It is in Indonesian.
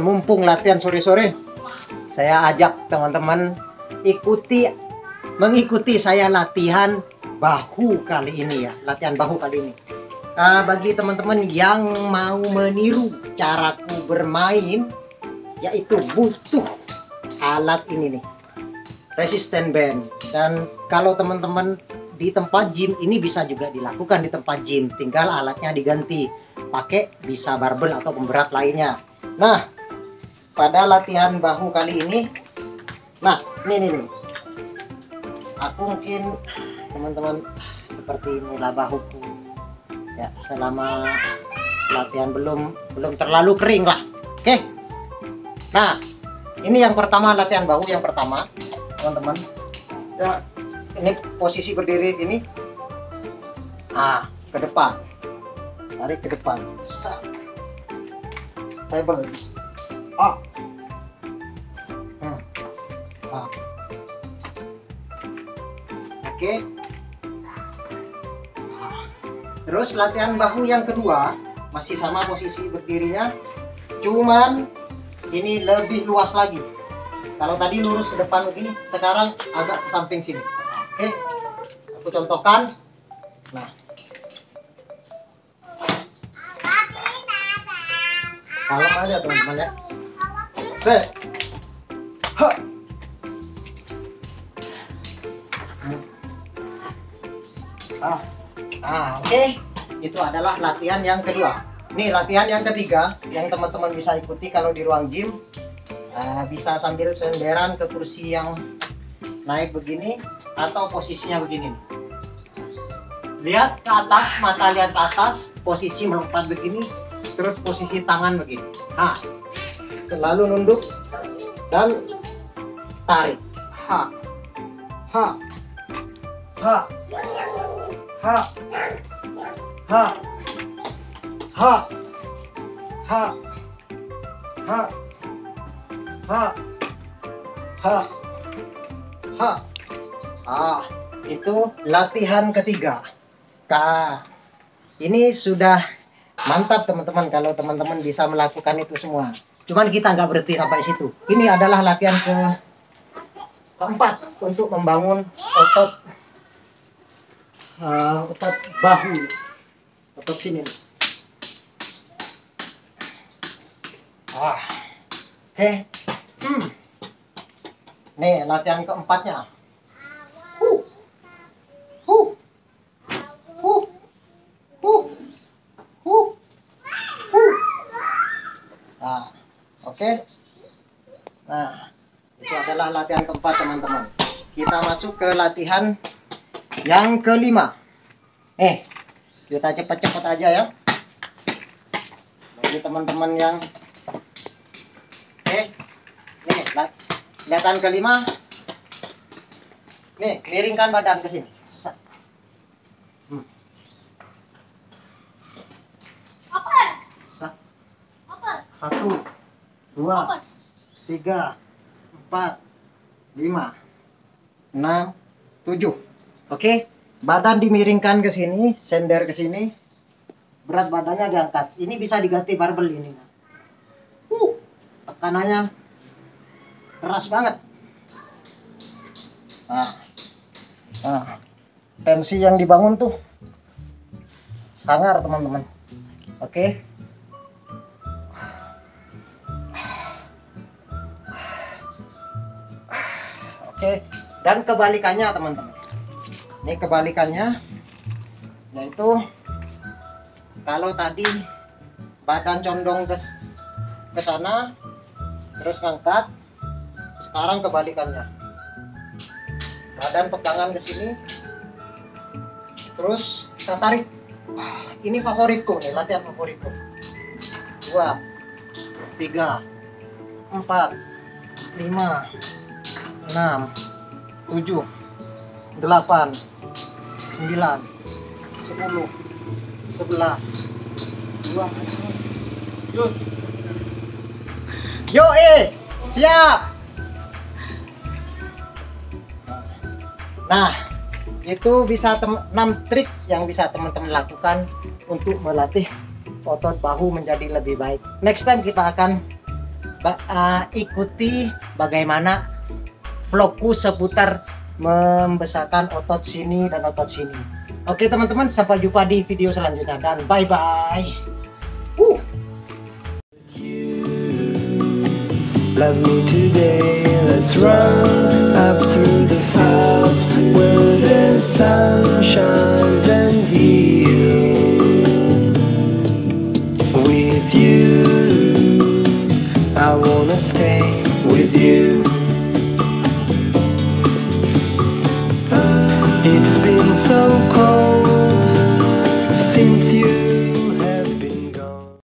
mumpung latihan sore-sore, saya ajak teman-teman ikuti mengikuti saya latihan bahu kali ini ya, latihan bahu kali ini. Uh, bagi teman-teman yang mau meniru caraku bermain, yaitu butuh alat ini nih, resisten band. Dan kalau teman-teman di tempat gym. Ini bisa juga dilakukan di tempat gym. Tinggal alatnya diganti. Pakai bisa barbel atau pemberat lainnya. Nah pada latihan bahu kali ini nah ini nih, nih. aku mungkin teman-teman seperti inilah bahuku. Ya selama latihan belum belum terlalu kering lah. Oke? Nah ini yang pertama latihan bahu yang pertama teman-teman. Ya ini posisi berdiri ini ah ke depan. Tarik ke depan. Stable. Ah hmm. ah oke. Okay. terus latihan bahu yang kedua masih sama posisi berdirinya cuman ini lebih luas lagi. Kalau tadi lurus ke depan begini sekarang agak ke samping sini Oke, aku contohkan. Nah, kalem aja teman-teman ya. Se, ha. Ah, ah oke. Okay. Itu adalah latihan yang kedua. Nih latihan yang ketiga yang teman-teman bisa ikuti kalau di ruang gym. Uh, bisa sambil senderan ke kursi yang naik begini atau posisinya begini lihat ke atas mata lihat ke atas posisi melompat begini terus posisi tangan begini nah lalu nunduk dan tarik ha ha ha ha ha ha ha ha ha ha ha Ah, itu latihan ketiga. Ka, ini sudah mantap teman-teman kalau teman-teman bisa melakukan itu semua. Cuman kita nggak berhenti sampai situ. Ini adalah latihan ke keempat untuk membangun otot uh, otot bahu, otot sini. Ah, oke. Okay. Hmm. Nih latihan keempatnya. Oke. Nah, itu adalah latihan keempat teman-teman. Kita masuk ke latihan yang kelima. Eh, kita cepat-cepat aja ya. Bagi teman-teman yang Oke. Nih, latihan kelima. Nih, miringkan badan ke sini. Hmm. Satu dua, tiga, empat, lima, enam, tujuh. Oke, badan dimiringkan ke sini, sender ke sini, berat badannya diangkat. Ini bisa diganti barbel ini. Uh, tekanannya keras banget. Nah, nah, tensi yang dibangun tuh sangar teman-teman. Oke. Oke, dan kebalikannya teman-teman. Ini kebalikannya yaitu kalau tadi badan condong ke ke sana terus ngangkat sekarang kebalikannya. Badan pegangan ke sini. Terus kita tarik. Ini favoritku nih, latihan favoritku. Dua, tiga, empat, lima, enam, tujuh, delapan, sembilan, sepuluh, sebelas, dua yuk Yo, eh, siap. Nah itu bisa 6 trik yang bisa teman-teman lakukan untuk melatih otot bahu menjadi lebih baik next time kita akan uh, ikuti bagaimana vlogku seputar membesarkan otot sini dan otot sini. Oke teman-teman, sampai jumpa di video selanjutnya dan bye bye. Uh.